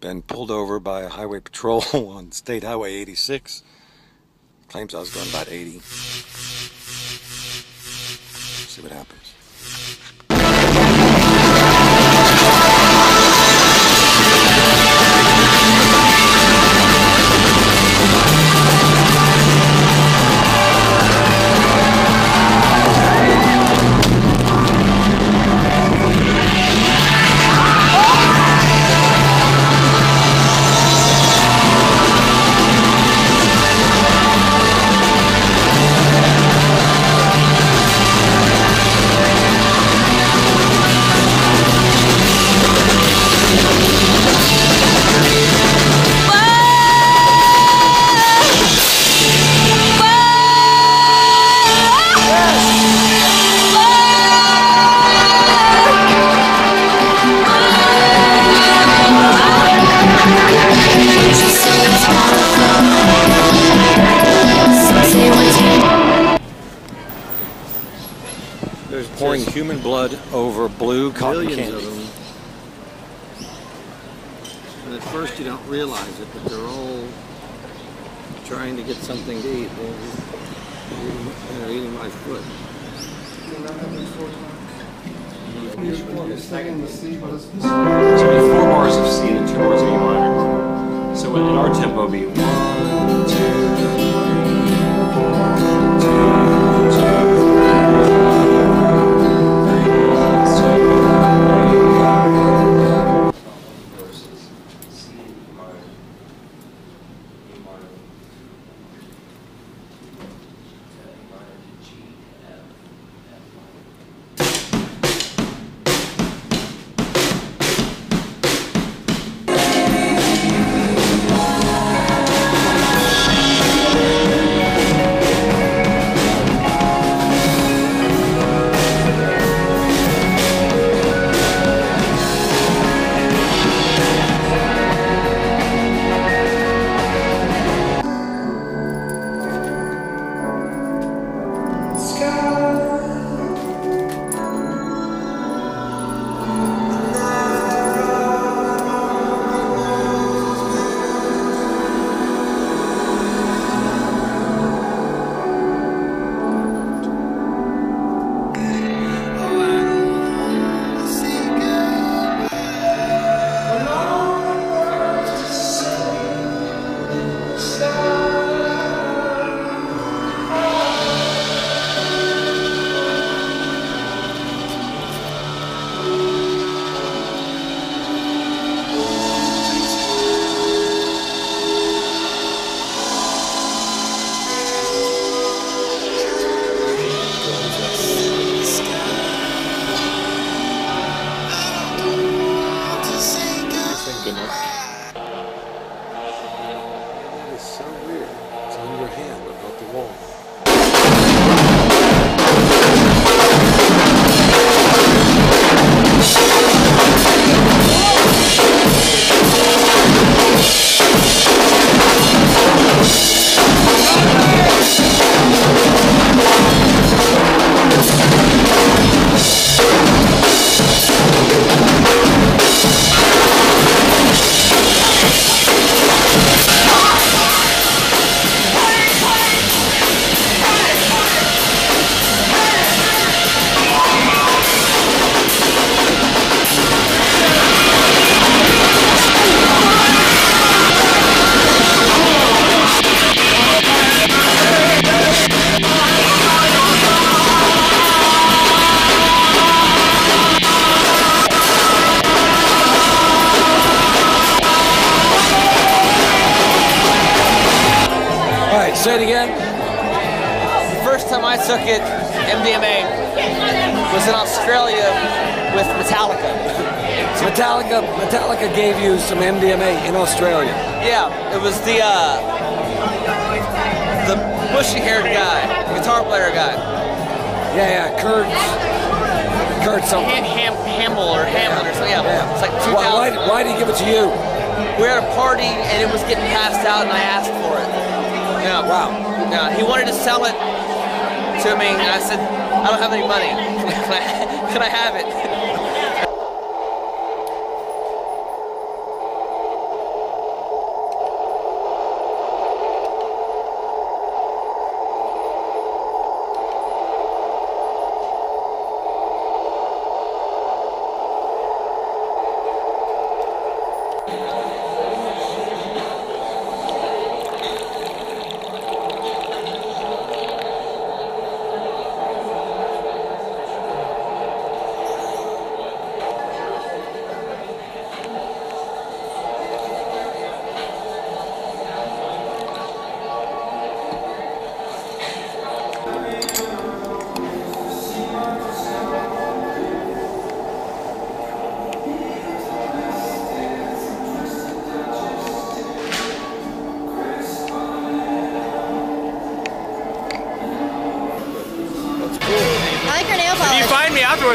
been pulled over by a highway patrol on State Highway 86. Claims I was going about 80. Let's see what happens. not realize it, but they're all trying to get something to eat. They're, eating, they're eating my foot. There's four bars of C and two bars of E minor. So in our tempo, be one, two,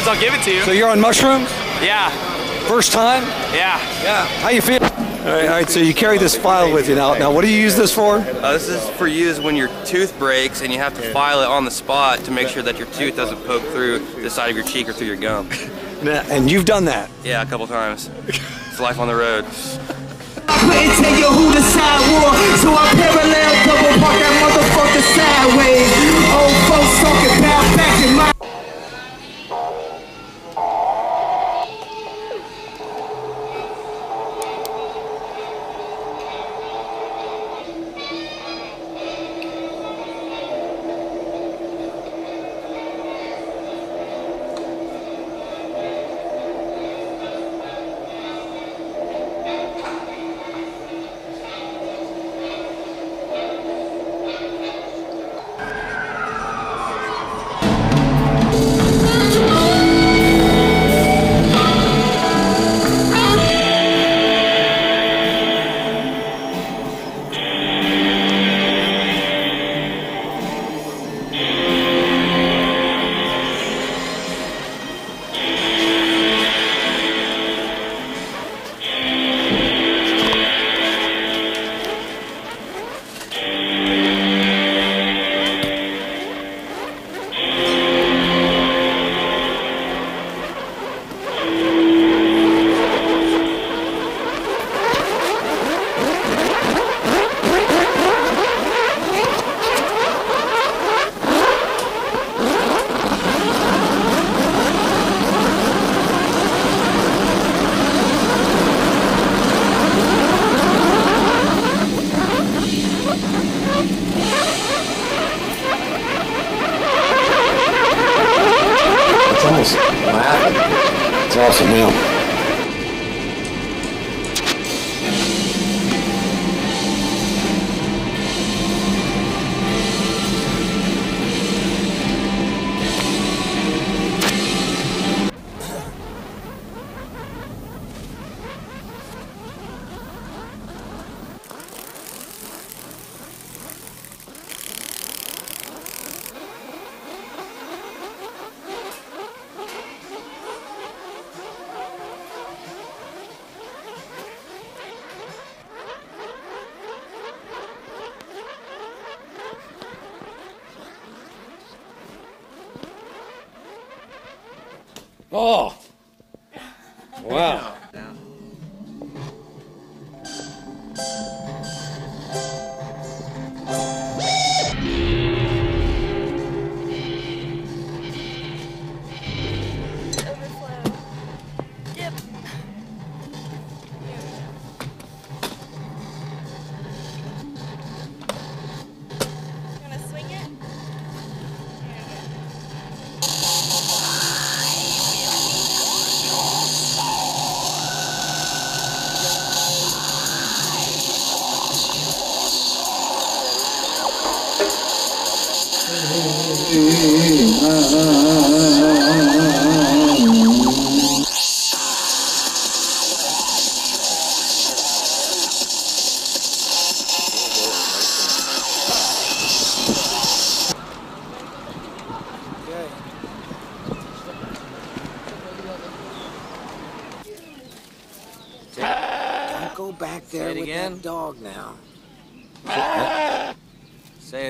afterwards, I'll give it to you. So you're on mushrooms? Yeah, First time? yeah. Yeah. How you feel? All right, all right, so you carry this file with you now. Now, what do you use this for? Uh, this is for use when your tooth breaks and you have to file it on the spot to make sure that your tooth doesn't poke through the side of your cheek or through your gum. And you've done that. Yeah, a couple times. It's life on the road.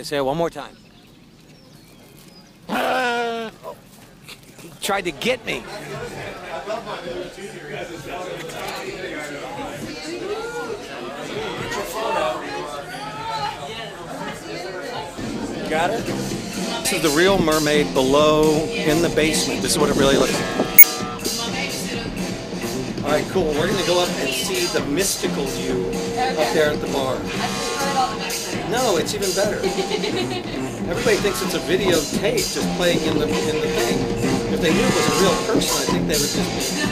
Say it, say it one more time. He tried to get me. Got it? This is the real mermaid below in the basement. This is what it really looks like. All right, cool. We're going to go up and see the mystical view up there at the bar. No, it's even better. Everybody thinks it's a videotape just playing in the in the thing. If they knew it was a real person, I think they would just.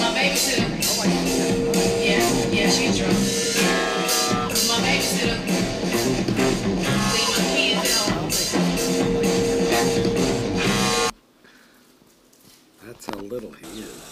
My babysitter. Oh, yeah, yeah, she's drunk. My babysitter. Leave my kids at. That's how little he is.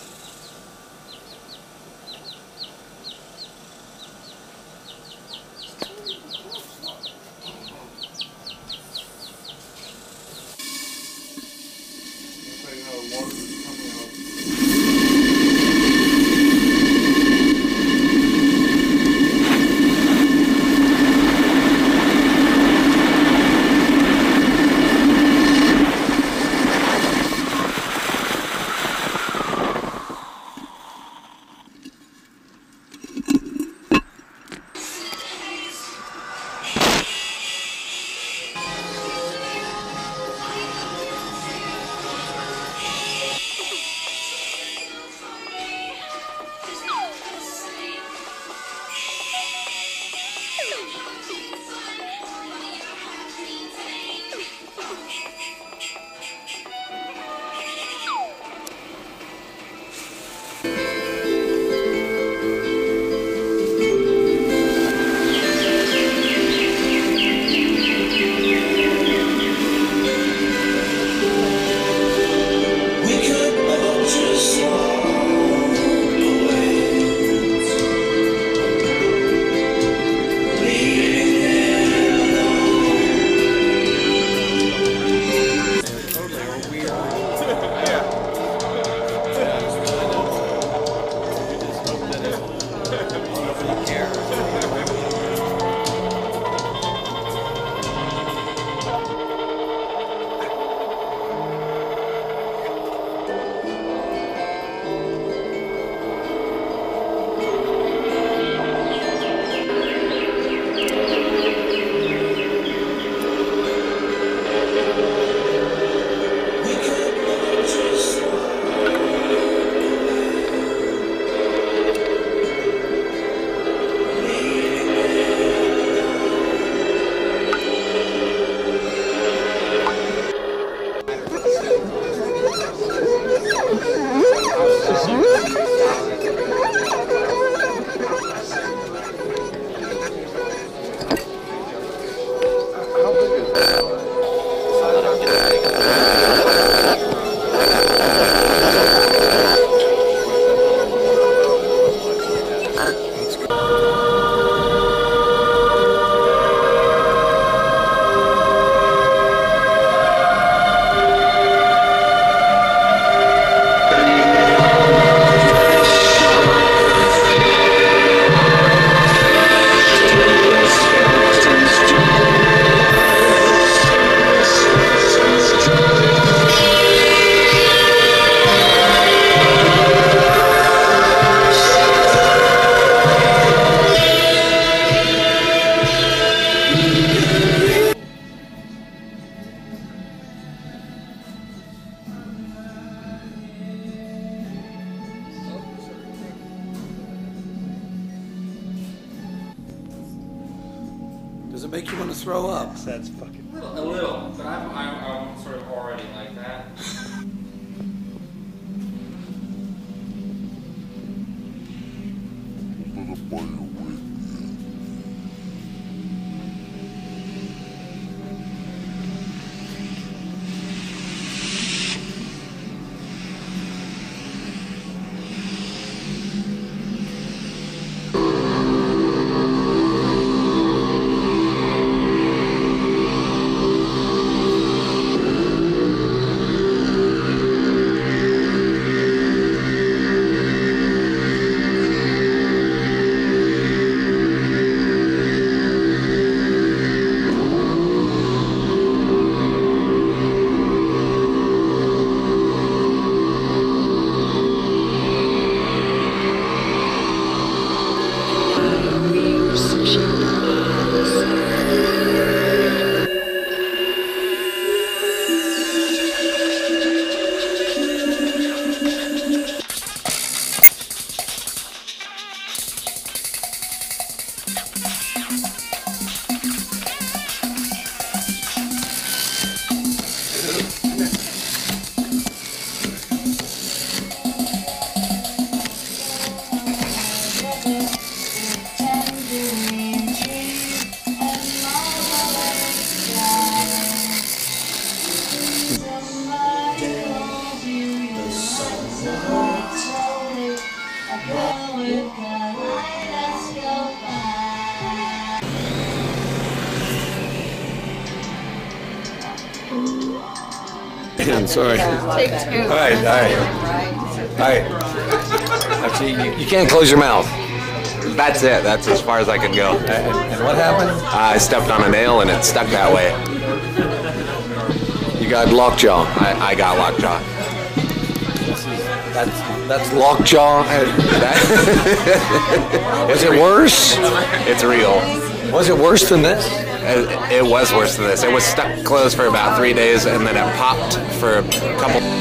Right. All right. Actually, you, you can't close your mouth. That's it. That's as far as I could go. And, and what happened? I stepped on a nail and it stuck that way. You got lockjaw. I, I got lockjaw. That's that's lockjaw. Was it worse? It's real. Was it worse than this? It, it was worse than this. It was stuck closed for about three days and then it popped for a couple.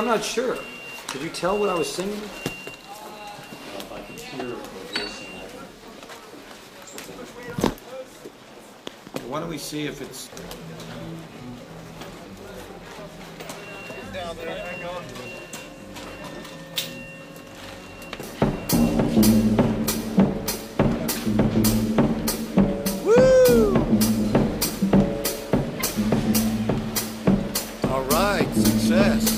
I'm not sure. Could you tell what I was singing? Why don't we see if it's Down there, hang on. All right, success.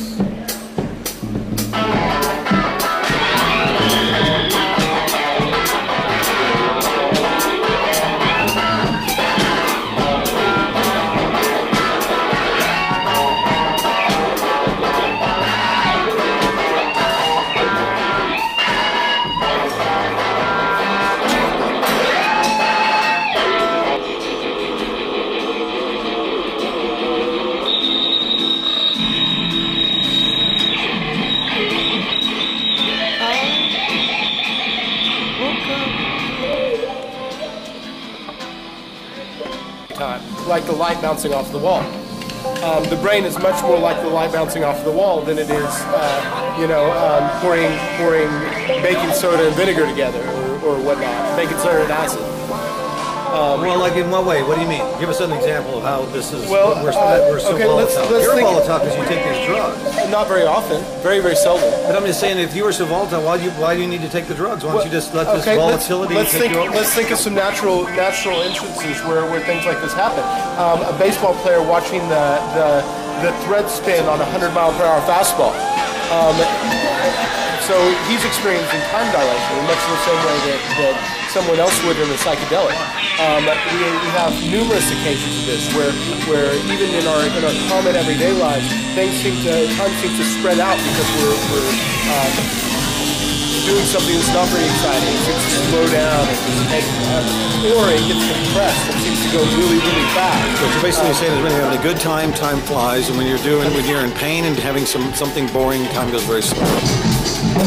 Bouncing off the wall. Um, the brain is much more like the light bouncing off the wall than it is, uh, you know, um, pouring pouring baking soda and vinegar together or, or whatnot, baking soda and acid. Um, well, like in what way? What do you mean? Give us an example of how this is. Well, we're, uh, we're so okay, volatile. let's- let's You're think- volatile because you take these drugs. Not very often. Very very seldom. But I'm just saying, if you were so volatile, why do you why do you need to take the drugs? Why don't you just let this Okay, let's- volatility let's, think, you? Let's think of some natural natural instances where, where things like this happen. Um, a baseball player watching the, the the thread spin on a 100 mile per hour fastball. Um, so he's experiencing time dilation in much the same way that, that someone else would in a psychedelic. Um, we, we have numerous occasions of this where where even in our in our common everyday lives, things seem to time seems to spread out because we're, we're um, doing something that's not very exciting. It seems to slow down and just take, uh, or it gets compressed. It seems to go really, really fast. You're basically saying is when you're having a good time, time flies, and when you're doing when you're in pain and having some something boring, time goes very slow. We're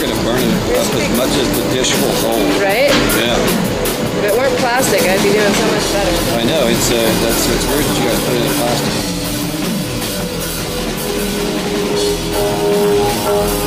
gonna burn it up as much as the dish will hold. Right? Yeah, If it weren't plastic, I'd be doing so much better. I know, it's, uh, that's, it's weird that you guys put it in plastic. Who's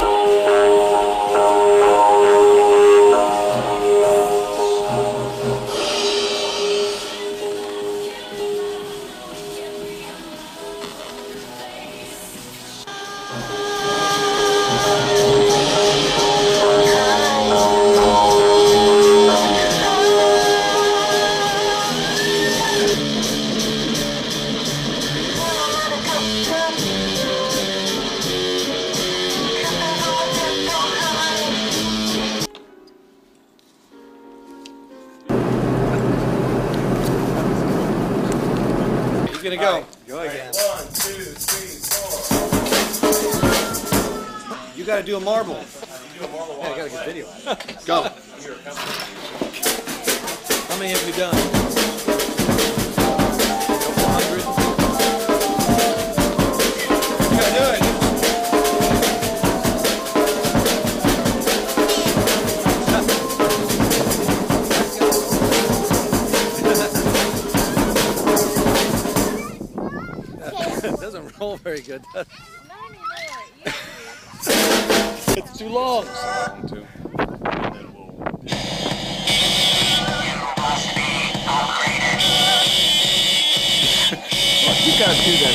You gotta do that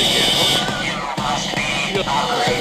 again.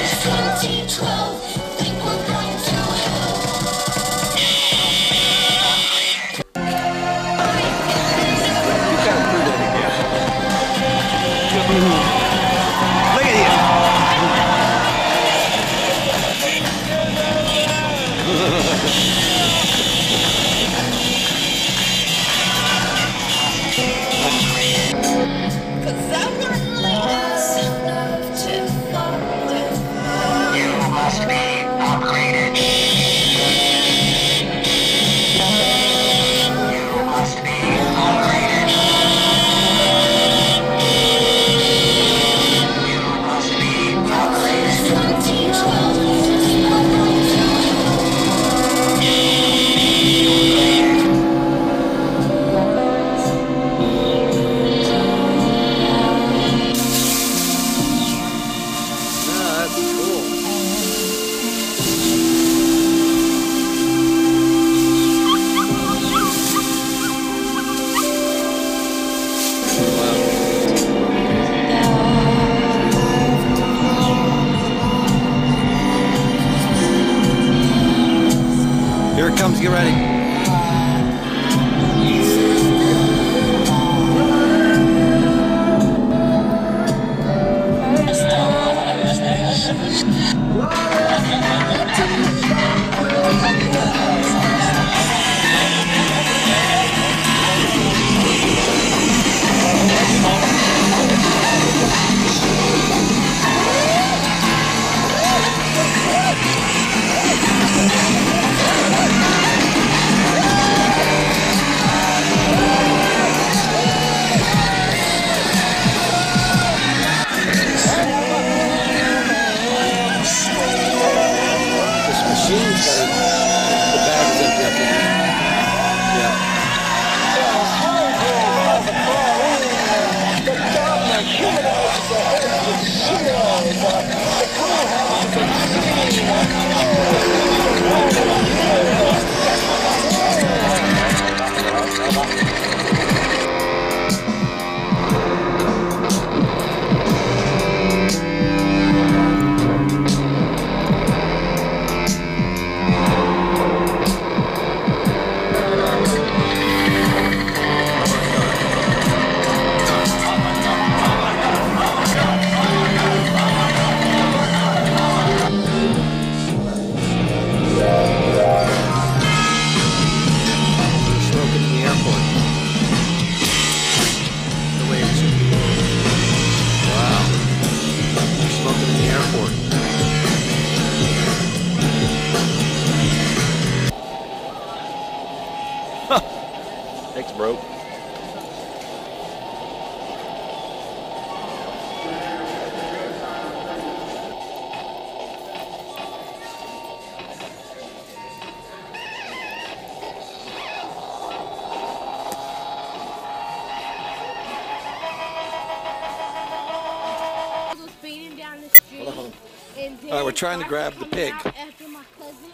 Trying to grab the pig. After my cousin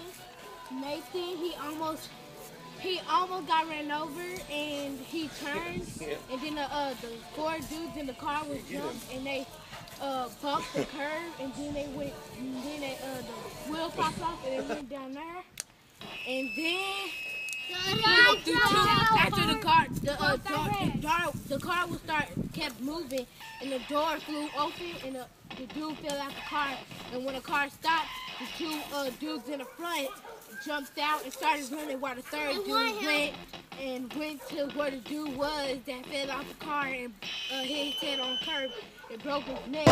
Nathan, he almost he almost got ran over and he turned. And then the uh, the four dudes in the car was jumped and they uh, bumped the curb and then they went and then they, uh, the wheel popped off and they went down there. And then after the car, the, uh, door, the, door, the car would start kept moving, and the door flew open, and the, the dude fell out the car. And when the car stopped, the two uh, dudes in the front jumped out and started running, while the third dude went and went to where the dude was that fell out the car and uh, hit his head on the curb and broke his neck.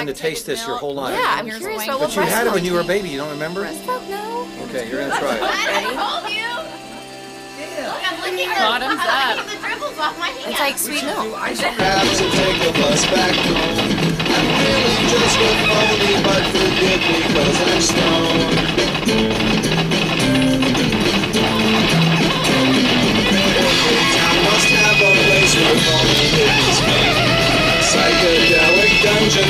And You've to taste this your whole life. Yeah, I'm curious about what But you breast had it when you were a baby. You don't remember? No. Okay, you're gonna try it. I told you. Look, I'm licking the, Bottoms I'm up. licking the dribbles off my hand. It's like sweet milk. I should have to take a bus back home. I'm really just a phony, but forgive me cause I'm stoned. Every town must have a place where phony hippies meet. Psychedelic dungeons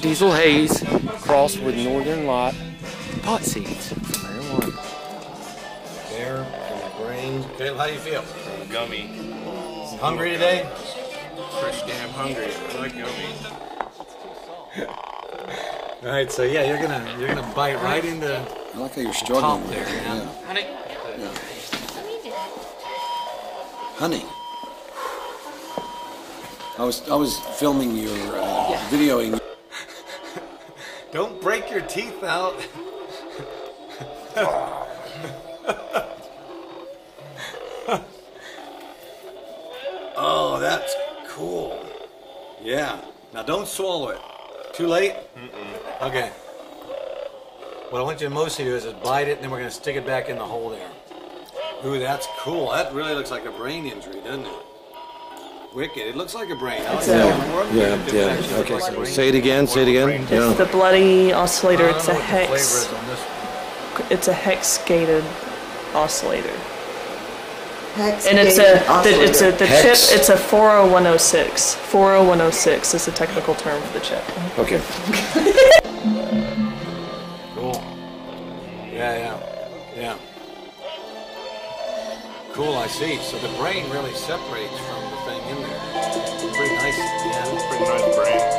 diesel haze crossed with northern light pot seeds from marijuana. There, in my brain. Caleb, how do you feel? Gummy. Hungry today? Pretty damn hungry. I like gummy. All right, so yeah, you're gonna you're gonna bite right into. I like how you're struggling top there. there. Yeah. Honey. Honey. I was I was filming your uh, videoing. Don't break your teeth out. oh, that's cool. Yeah. Now don't swallow it. Too late? Okay. What I want you to mostly do is just bite it, and then we're going to stick it back in the hole there. Ooh, that's cool. That really looks like a brain injury, doesn't it? Wicked. It looks like a brain. I like It's a- that. Yeah, yeah. Okay, so say it again. Say it again. Yeah. It's The bloody oscillator. It's a know what the flavor hex. is on this It's a hex gated oscillator. Hex And it's a gated the, it's a the oscillator. chip. It's a 40106. 40106 is the technical term for the chip. Okay. Cool. Yeah, yeah, yeah. Cool, I see. So the brain really separates from Nice brain.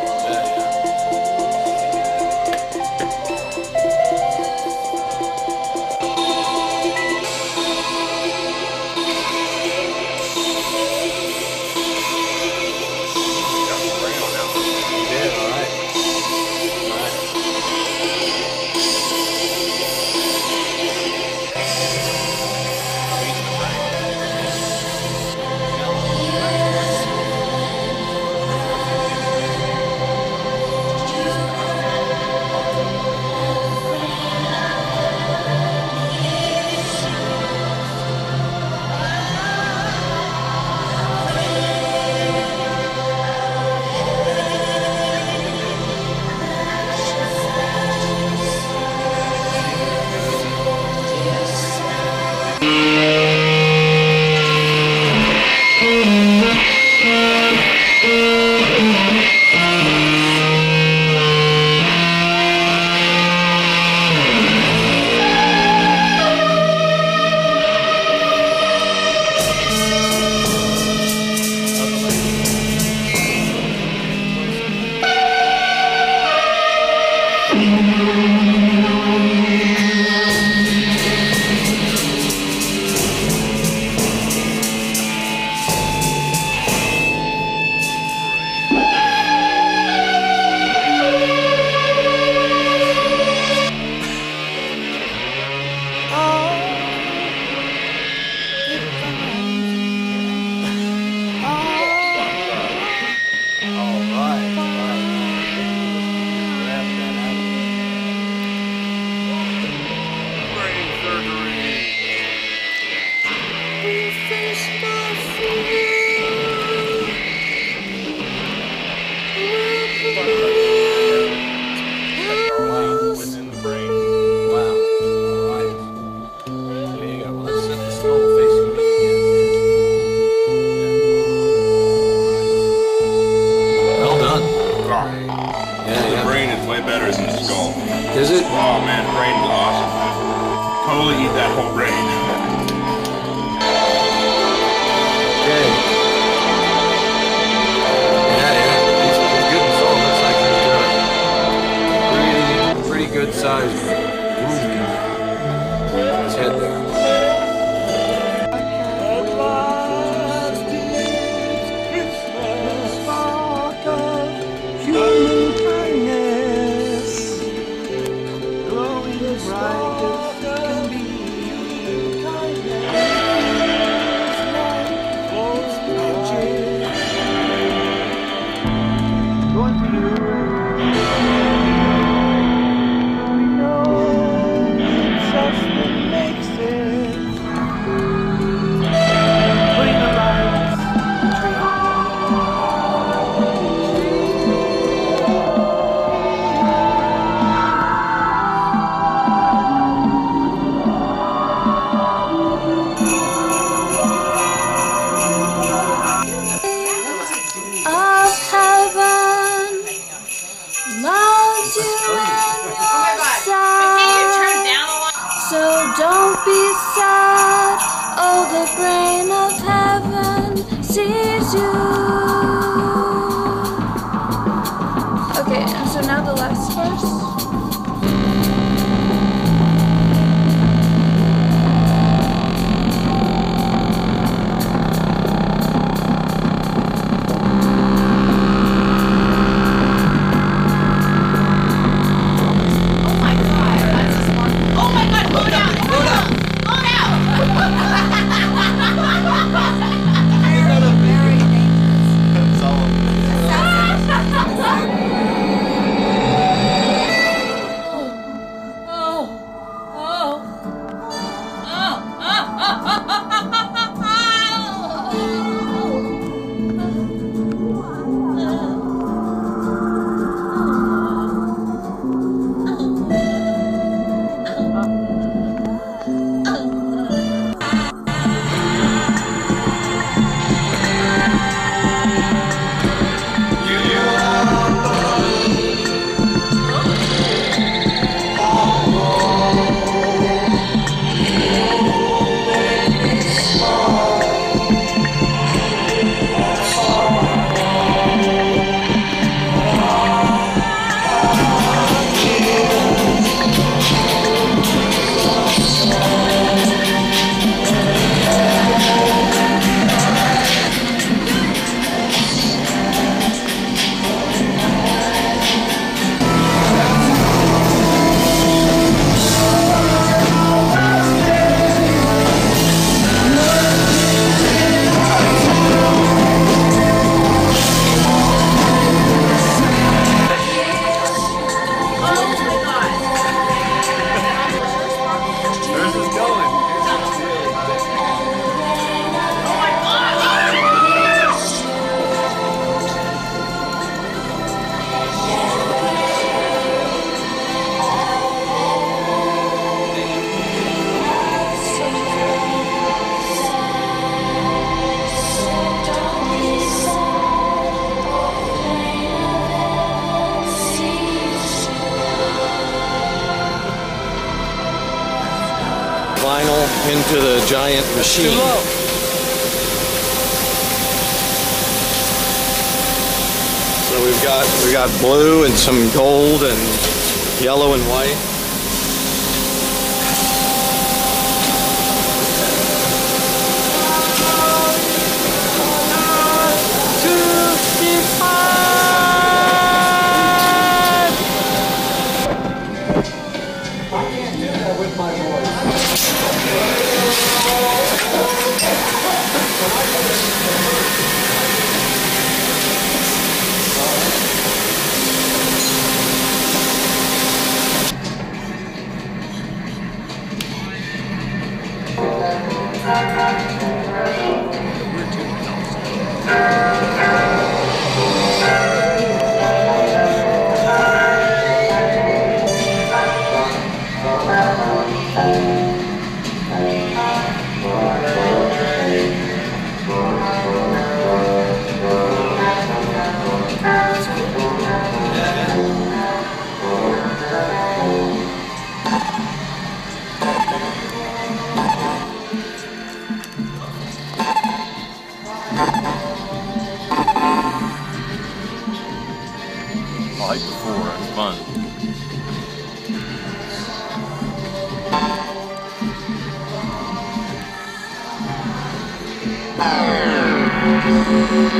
Thank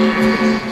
Uh,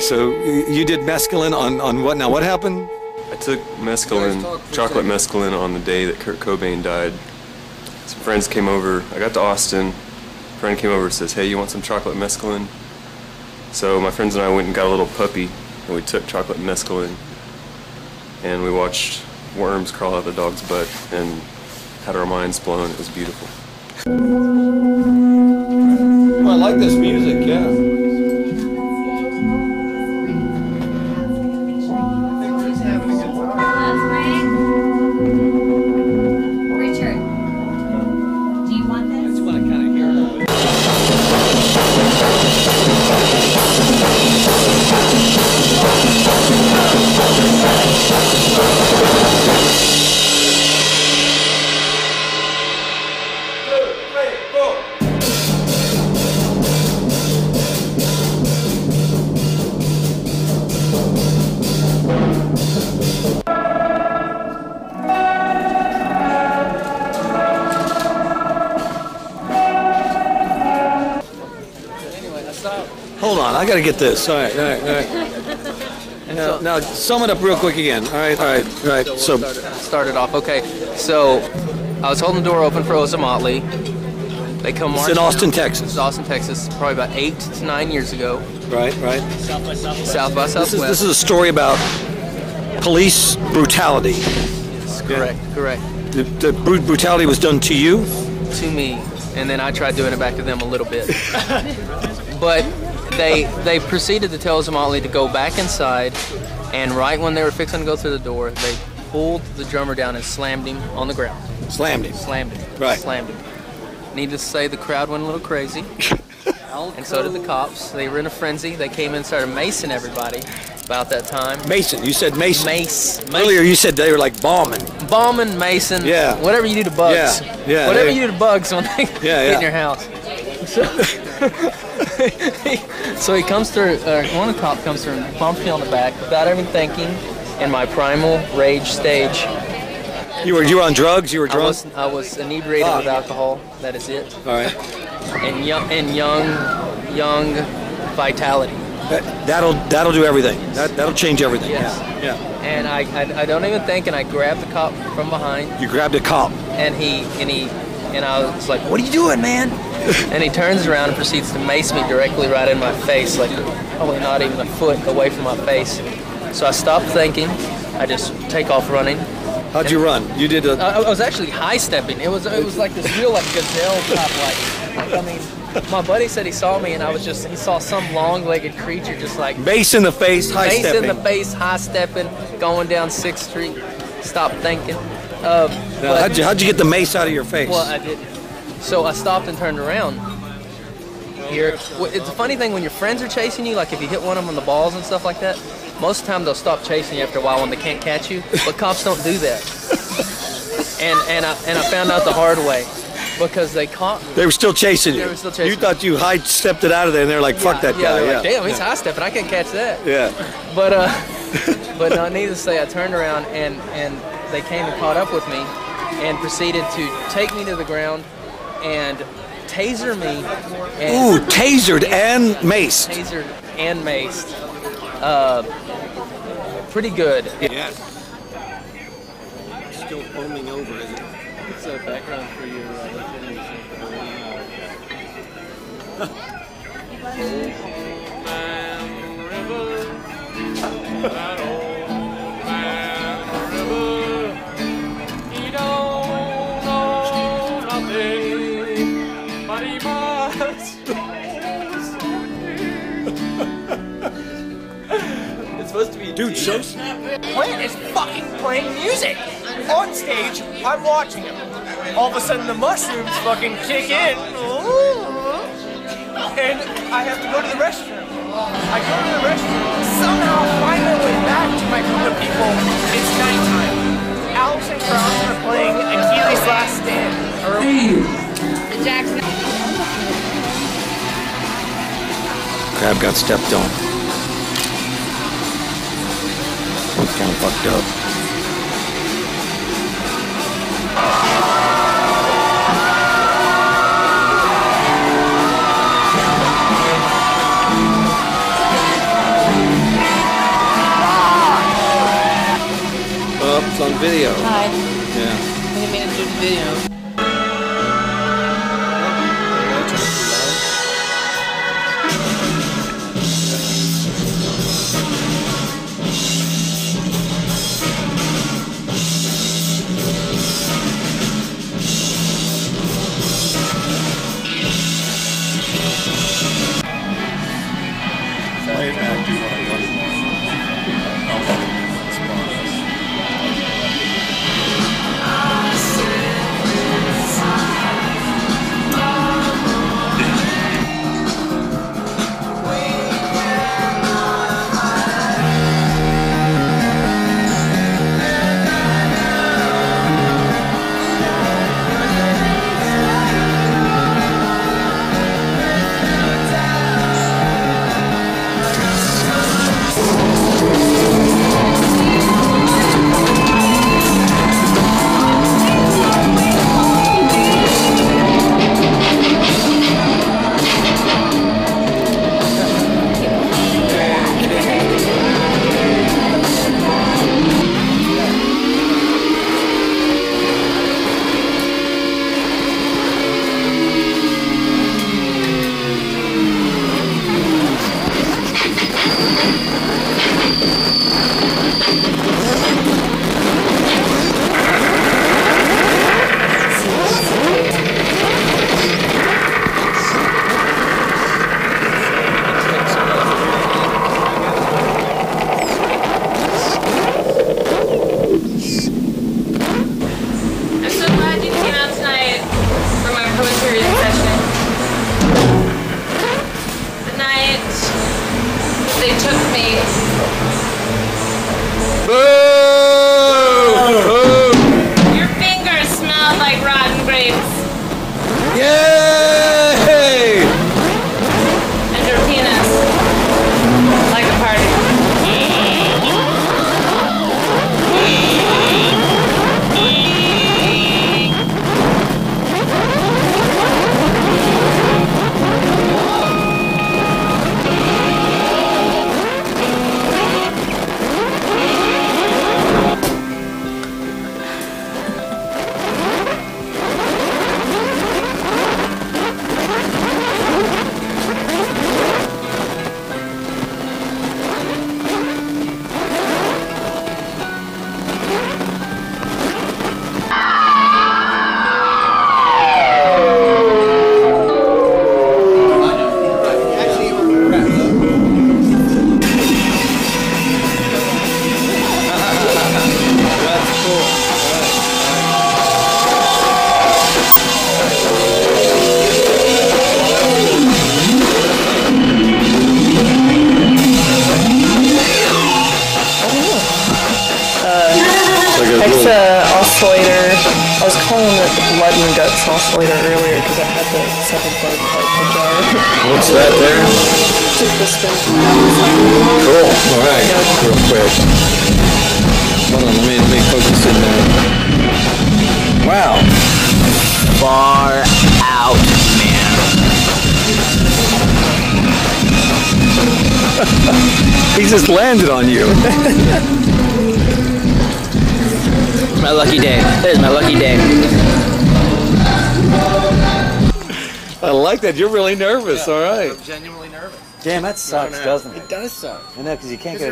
okay, so you did mescaline on, on what now? What happened? I took mescaline, chocolate mescaline, on the day that Kurt Cobain died. Some friends came over. I got to Austin. A friend came over and says, "Hey, you want some chocolate mescaline?" So my friends and I went and got a little puppy, and we took chocolate mescaline, and we watched worms crawl out of the dog's butt, and had our minds blown. It was beautiful. I like this music, yeah. Hold on, I got to get this. All right, all right, all right. Now, now, sum it up real quick again. All right, all right, all right. So, started off. Okay, so I was holding the door open for Ozomatli. They come It's marching in Austin, out. Texas. It's Austin, Texas. Probably about eight to nine years ago. right, right. South by Southwest. South by This Southwest. is this is a story about police brutality. Yes, correct. Correct. The, the bru- brutality was done to you. To me, and then I tried doing it back to them a little bit. but they they proceeded to tell Oza to go back inside, and right when they were fixing to go through the door, they pulled the drummer down and slammed him on the ground. Slammed him. Slammed him. Right. Slammed him. Needless to say, the crowd went a little crazy. and so did the cops. They were in a frenzy. They came in and started macing everybody about that time. Mason, you said Mason. Mace. Earlier, you said they were like bombing. Bombing, Mason. Yeah. Whatever you do to bugs. Yeah, yeah, Whatever you do to bugs when they Yeah, get yeah. in your house. So, so he comes through, uh, one of the cop comes through and bumps me on the back without even thinking in my primal rage stage. You were you were on drugs. You were I drunk. was, I was inebriated Ah. with alcohol. That is it. All right. And young, and young, young vitality. That, that'll that'll do everything. That that'll change everything. Yes. Yeah. And I, I, I don't even think, and I grabbed the cop from behind. You grabbed a cop. and he, and he, and I was like, "What are you doing, man?" and he turns around and proceeds to mace me directly right in my face, like probably not even a foot away from my face. So I stopped thinking. I just take off running. How'd you run? You did a. I, I was actually high stepping. It was it was like this real like gazelle type like. I mean, my buddy said he saw me and I was just he saw some long-legged creature just like Mace in the face, high face stepping. in the face, high stepping, going down Sixth Street. Stop thinking. Uh, Now, but- how'd you how'd you get the mace out of your face? well, I didn't. So I stopped and turned around. Here, it's a funny thing when your friends are chasing you. Like if you hit one of them on the balls and stuff like that, Most of the time they'll stop chasing you after a while when they can't catch you, but cops don't do that. And and I and I found out the hard way because they caught me. They were still chasing you. They were still chasing You thought you high stepped it out of there, and they're like, "Fuck that yeah, guy." Yeah. like, damn, he's yeah. high stepping. I can't catch that. Yeah. But uh, but no, needless to say, I turned around and and they came and caught up with me, and proceeded to take me to the ground, and taser me. And Ooh, tasered and maced. Tasered and maced. Uh, pretty good. Yes. Still foaming over, is it? It's a background for your It's Dude, so Plant is fucking playing music on stage. I'm watching him. All of a sudden, the mushrooms fucking kick in, and I have to go to the restroom. I go to the restroom, somehow find my way back to my group of people. It's nighttime. Owls and Crowns are playing Achilles' Last Stand. Or Jackson. Crab got stepped on. Kind of fucked up. Oh, it's on video. Hi. Yeah. I made a good video.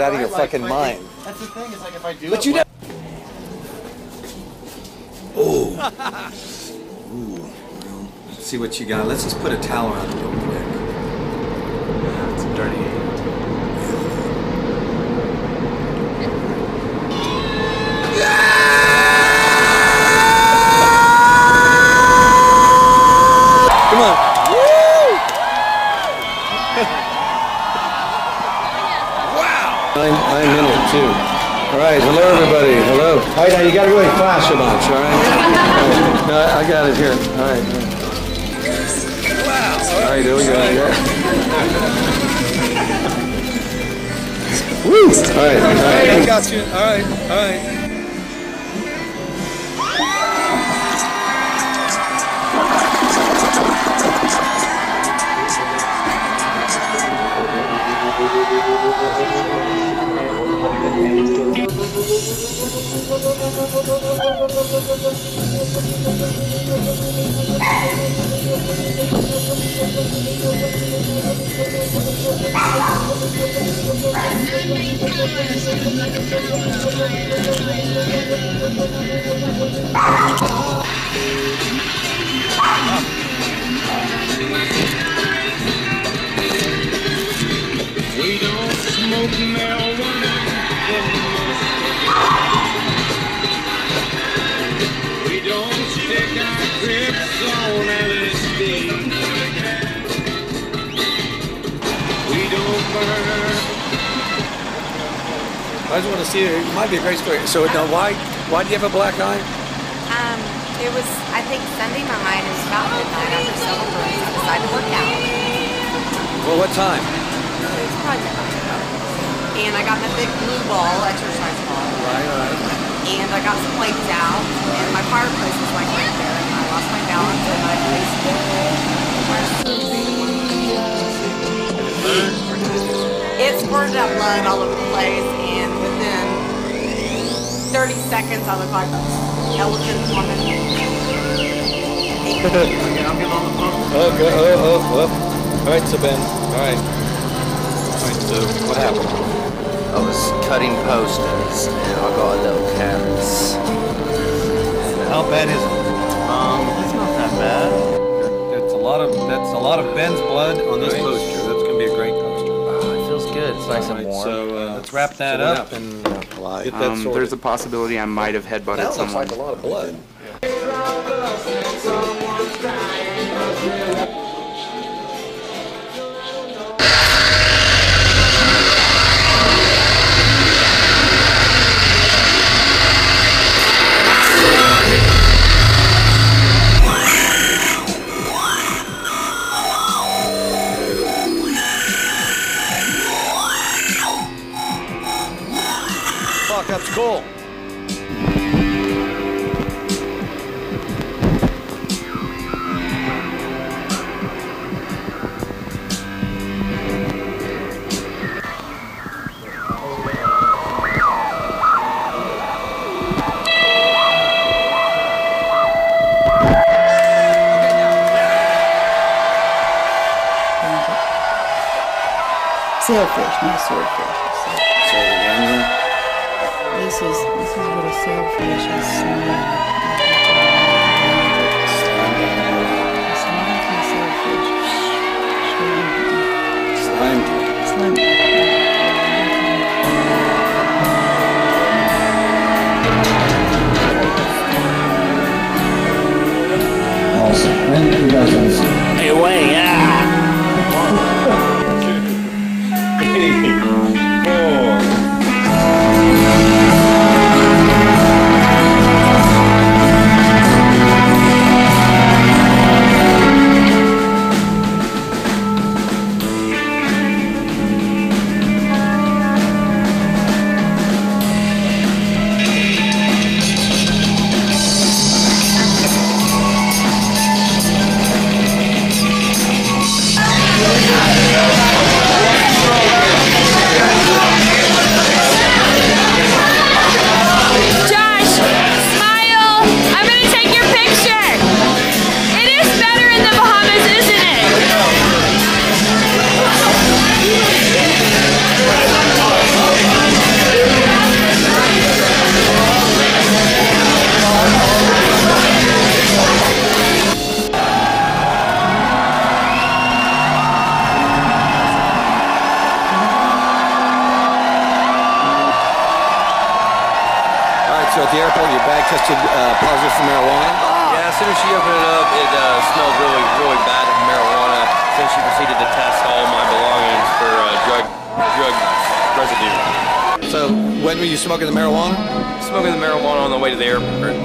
Out of your like, fucking mind. That's the thing. It's like if I do But it, you well- Ooh. Let's see what you got. Let's just put a towel around it real quick. It's dirty. Come on. wow. I'm, I'm in it too. All right. Hello, everybody. Hello. All right, now you got to really flash a bunch. All right. No, I got it here. All right. Wow. All right. There we go. Woo. All right. All right. I got you. All right. All right. We don't smoke marijuana. I just want to see it. It might be a great story. So now, why why do you have a black eye? Um, it was, I think Sunday night, it was about midnight after several drinks. I decided to work out. Well, what time? It was probably midnight. And I got my big blue ball, exercise ball. Right, right. And I got some weights out, and my fireplace was like right there, and I lost my balance, and I It squirted out blood all over the place, and within 30 seconds, I looked like elephant woman. Okay, I'll get on the pump. Okay. Oh, oh, oh. All right, so Ben. All right. All right. So what happened? I was cutting posters and I got a little carrots. How bad is it? Um, it's not that bad. That's a lot of that's a lot of Ben's blood on this poster. That's gonna be a great poster. it feels good. It's nice and warm. So uh, let's wrap that So what up and get that Um, there's a possibility I might have headbutted that looks someone. like a lot of blood. Fuck,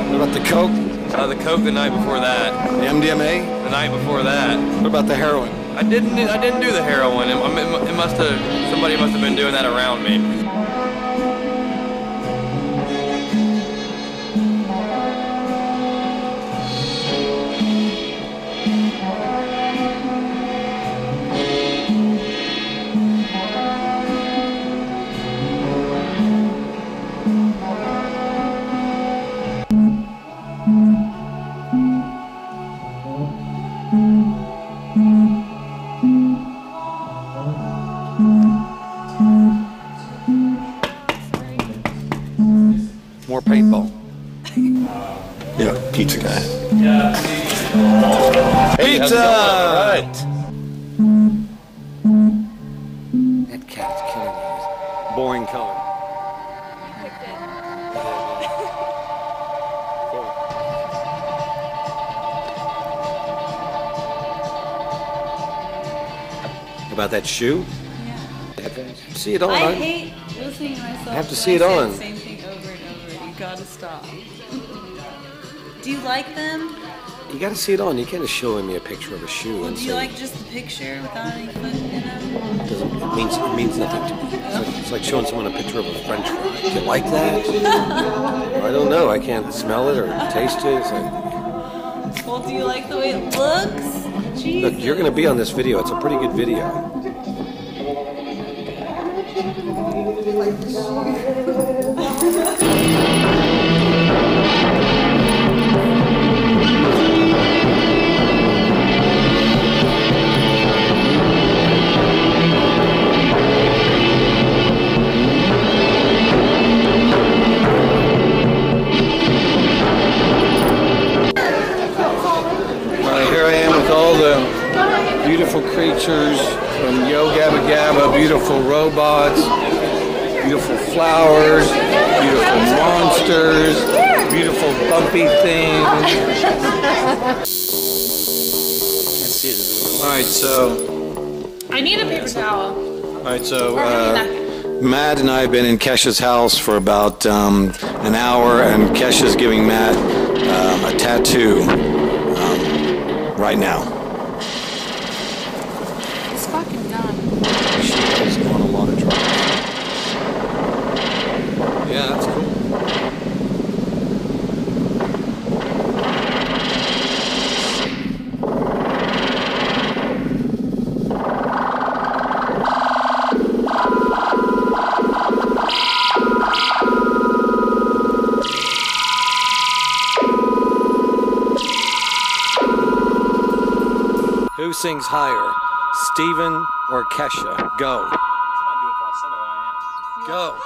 What about the coke? Uh, the coke the night before that. The MDMA? The night before that. What about the heroin? I didn't. I didn't do the heroin. It, it, it must have. Somebody must have been doing that around me. Shoe? Yeah. See it on. I huh? hate listening to myself. I have to see it say on. The same thing over and over. You gotta stop. Do you like them? You got to see it on. You can't just show me a picture of a shoe and Do you like just the picture without any foot in them? it doesn't. It means it means nothing to me. It's like, it's like showing someone a picture of a French fry. Do you like that? I don't know. I can't smell it or taste it. It's like, Well, do you like the way it looks? Jesus. look, you're going to be on this video. It's a pretty good video. Beautiful creatures from Yo Gabba Gabba, beautiful robots, beautiful flowers, beautiful monsters, beautiful bumpy things. All right, so, I need a paper towel. All right, so uh, Matt and I have been in Kesha's house for about um, an hour, and Kesha's giving Matt um, a tattoo um, right now. It's fucking done. She is on a lot of drugs. Yeah, that's cool. Who sings higher, Steven or Kesha? Go. Go. Go.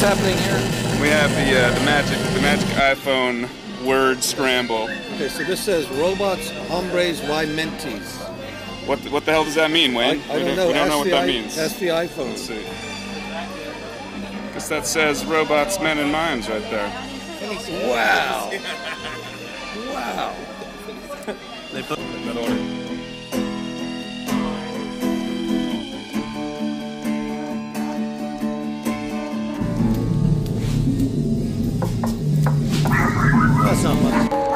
What's happening here? We have the uh, the magic the magic iPhone word scramble. Okay, so this says robots, hombres, y mentis. What the, what the hell does that mean, Wayne? I we don't don't, know. we don't Ask know what the that i- means. That's the iPhone. Let's see. Guess that says robots, men, and mimes right there. Wow. Wow. They put that order. That's not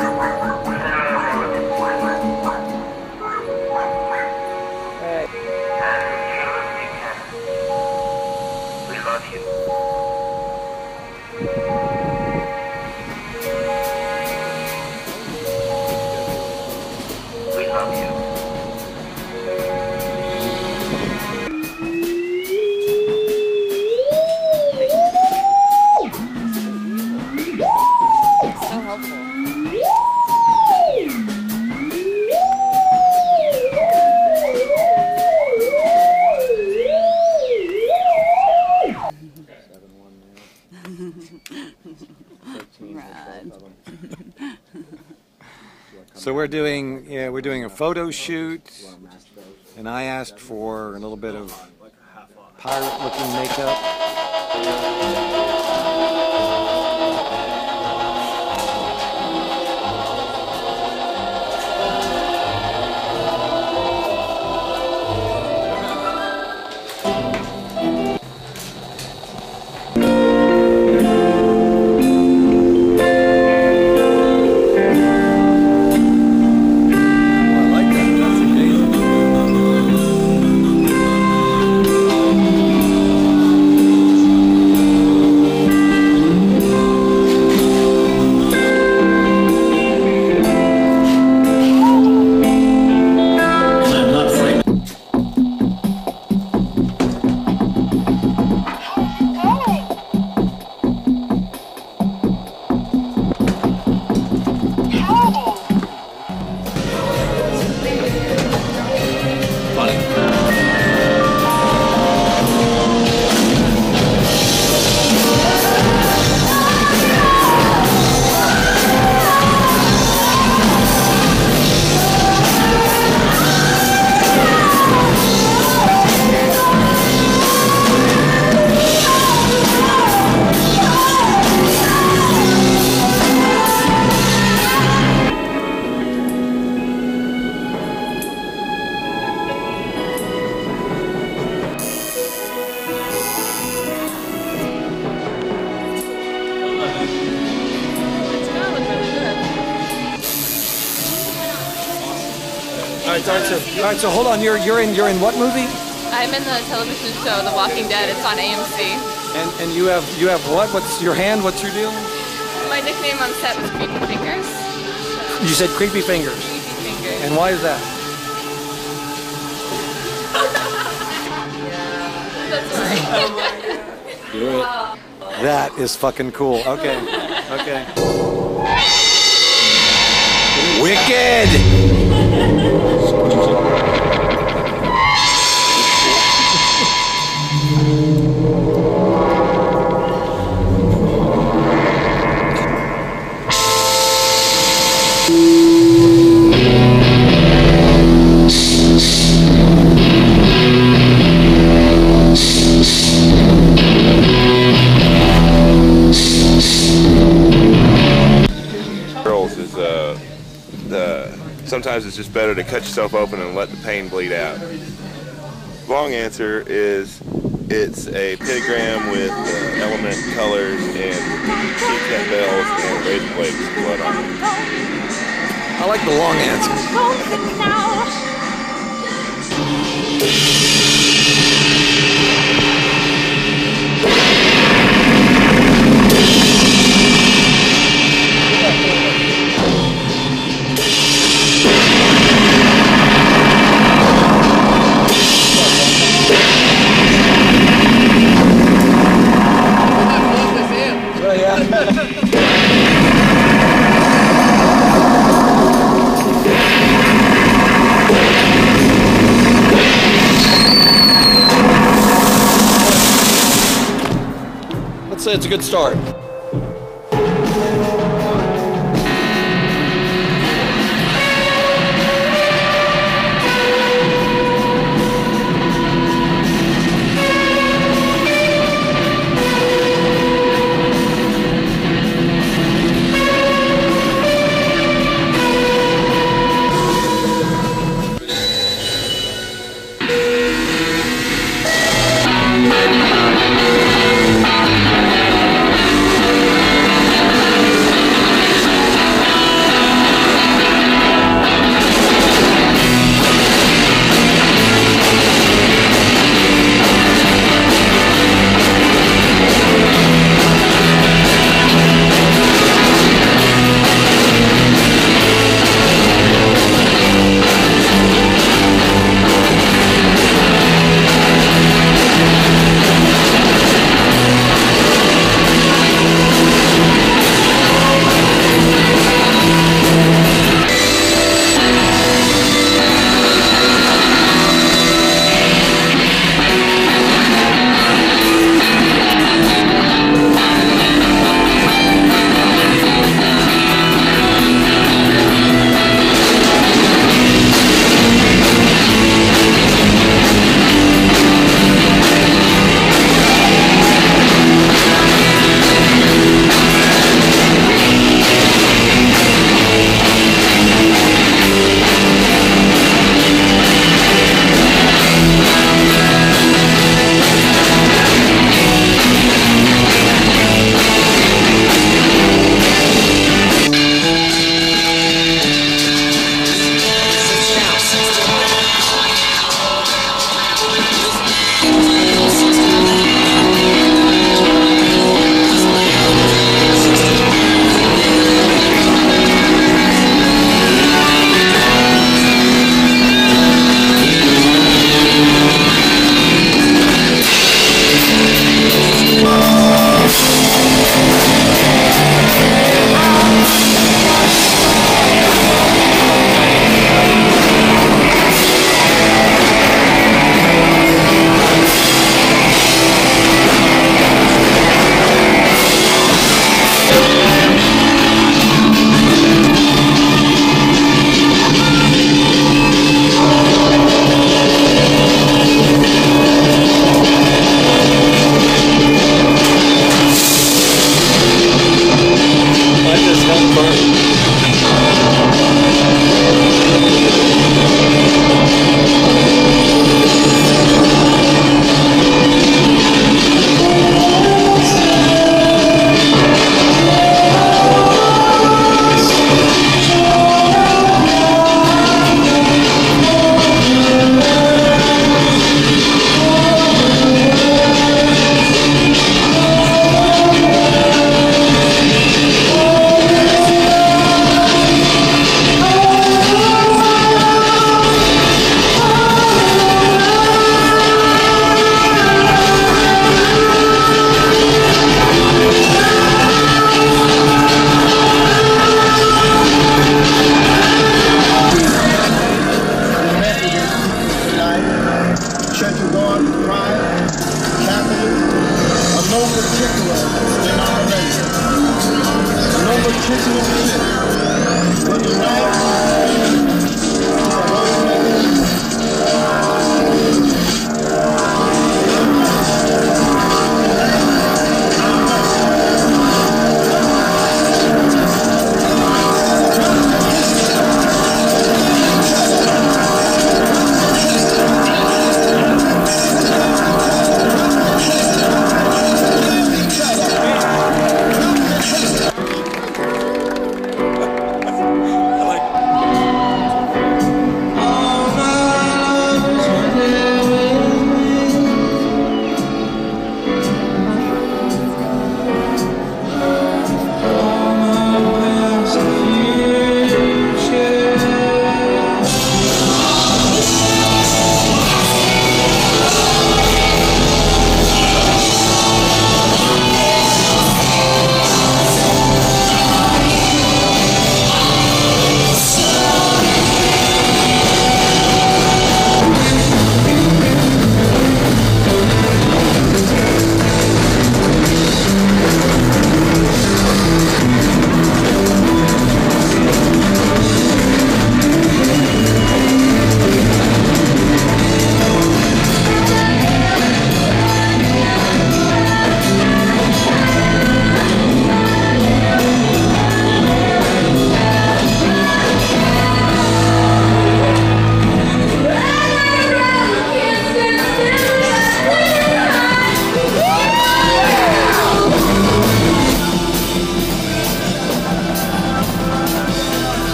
So we're doing, yeah, we're doing a photo shoot, and I asked for a little bit of pirate-looking makeup. Right, so, all right, so hold on. You're you're in you're in what movie? I'm in the television show The Walking Dead. It's on AMC. And and you have you have what? What's your hand? What's your deal? My nickname on set was Creepy Fingers. You said creepy fingers. Creepy Fingers. And why is that? That's right. Do it. That is fucking cool. Okay. Okay. Wicked! Sometimes it's just better to cut yourself open and let the pain bleed out. Long answer is it's a pentagram with uh, element colors and sheepshead bells and razor blades blood on it. I like the long answer. It's a good start.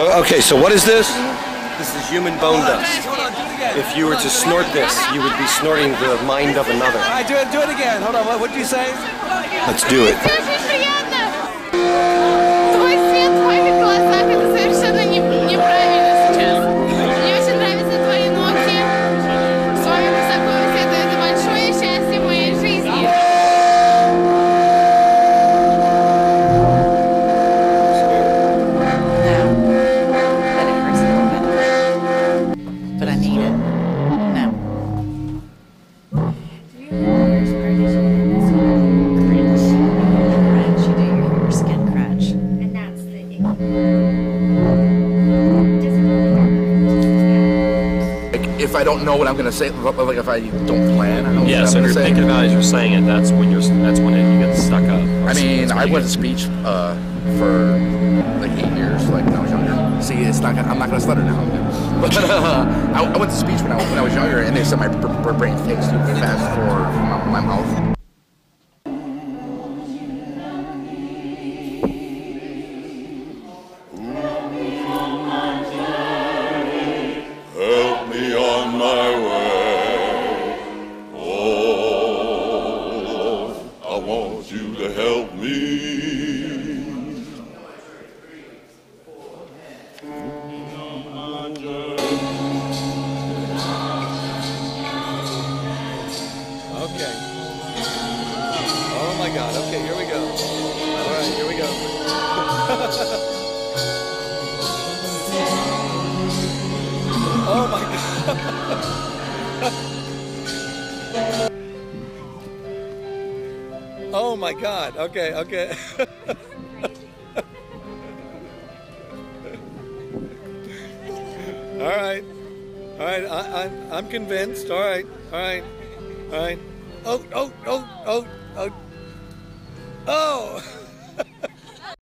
Okay, so what is this? This is human bone dust. If you were to snort this, you would be snorting the mind of another. All right, do it, do it again. Hold on. What did you say? Let's do it. Don't know what I'm gonna say, like if I don't plan, I don't know Yeah, so if you're say. thinking about it as you're saying it, that's when you're that's when it, you get stuck up. I mean, I went to speech uh, for like eight years, like when I was younger. See, it's not. Gonna, I'm not gonna stutter now. But uh, I, I went to speech when I when I was younger, and they said my br- br- brain thinks too fast for my, my mouth.